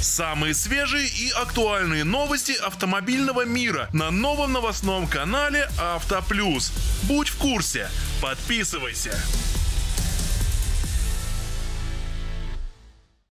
Самые свежие и актуальные новости автомобильного мира на новом новостном канале Автоплюс. Будь в курсе. Подписывайся.